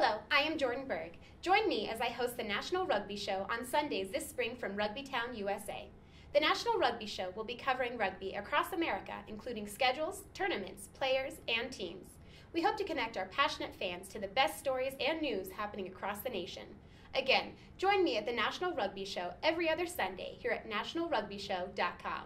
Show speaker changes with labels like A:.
A: Hello, I am Jorden Berg. Join me as I host the National Rugby Show on Sundays this spring from Rugbytown, USA. The National Rugby Show will be covering rugby across America, including schedules, tournaments, players, and teams. We hope to connect our passionate fans to the best stories and news happening across the nation. Again, join me at the National Rugby Show every other Sunday here at nationalrugbyshow.com.